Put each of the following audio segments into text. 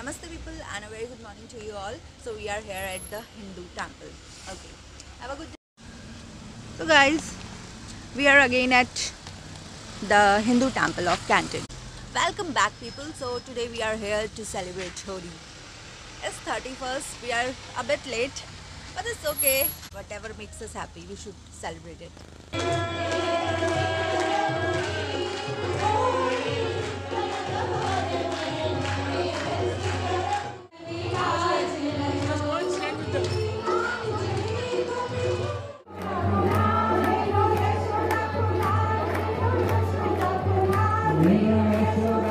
Namaste people and a very good morning to you all. So we are here at the Hindu temple. Okay. Have a good day. So guys, we are again at the Hindu temple of Canton. Welcome back people. So today we are here to celebrate Holi. It's 31st. We are a bit late, but it's okay. Whatever makes us happy, we should celebrate it. Yeah.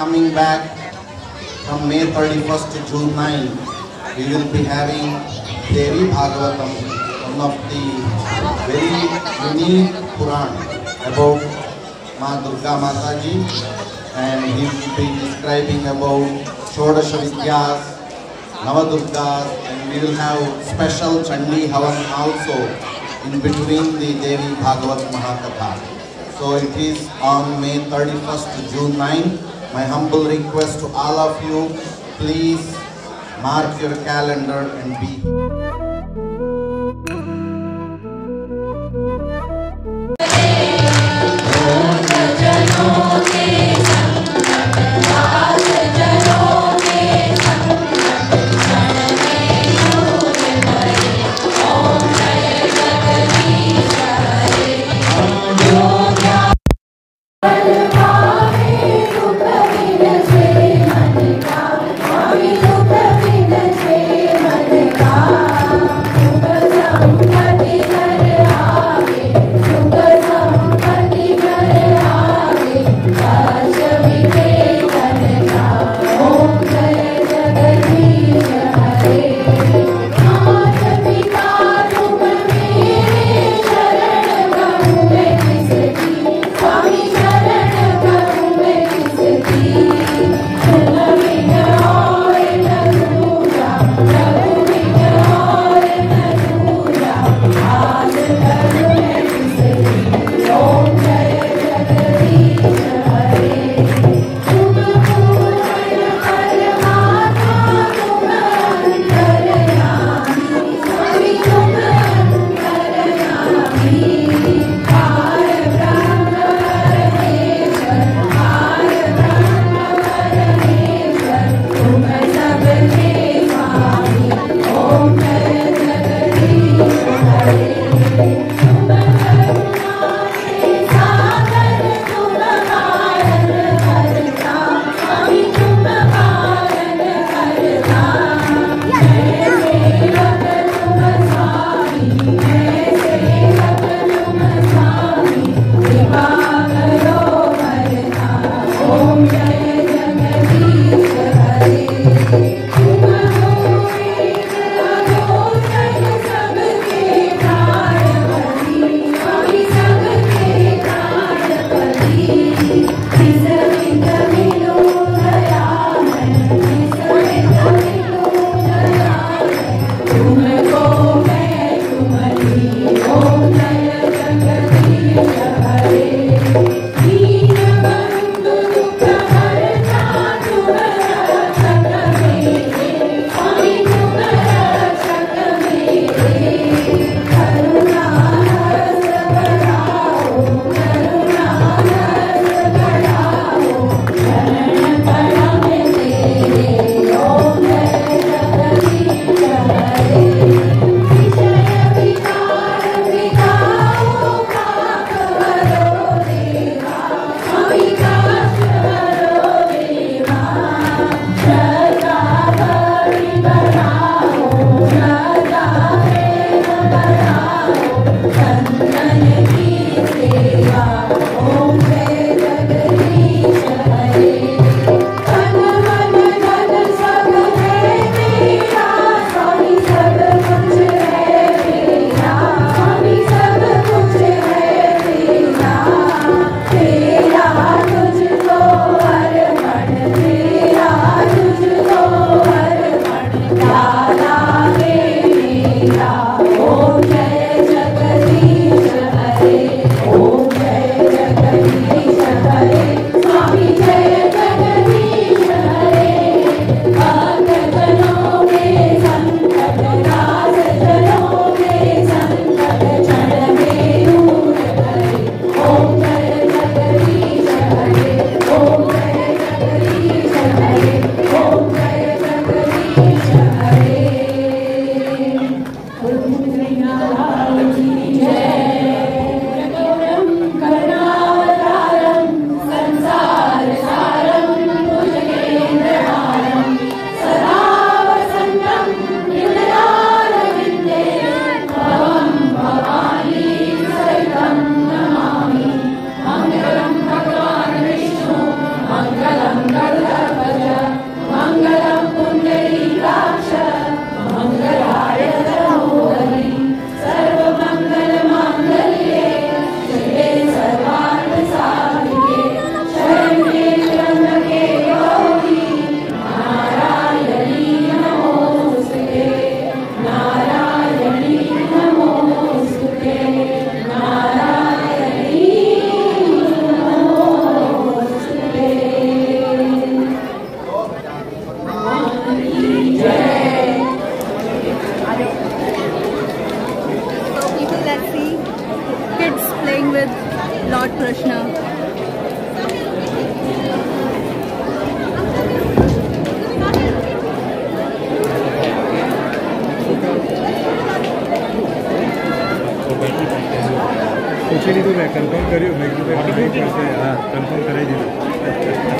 Coming back from May 31st to June 9. We will be having Devi Bhagavatam, one of the very unique Puran about Ma Durga Mataji and he will be describing about Shodasha Vidyas, Navadurgas and we will have special Chandi Havan also in between the Devi Bhagavat Mahakatha. So it is on May 31st to June 9. My humble request to all of you, please mark your calendar and be. Obrigado. Bansi, kids playing with Lord Krishna. पूछे नहीं तो मैं confirm करी मैं confirm कराई दी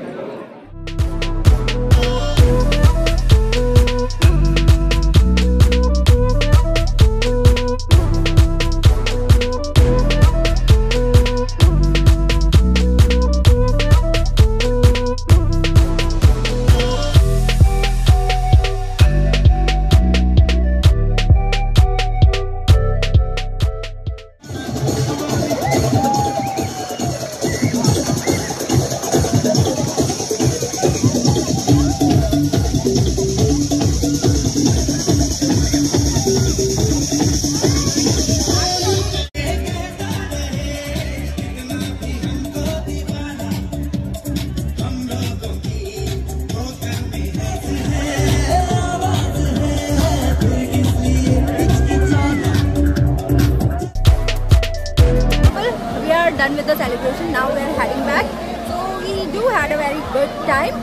good time.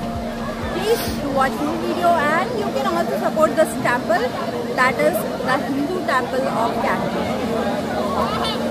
Please watch new video and you can also support this temple that is the Hindu temple of Kashmir.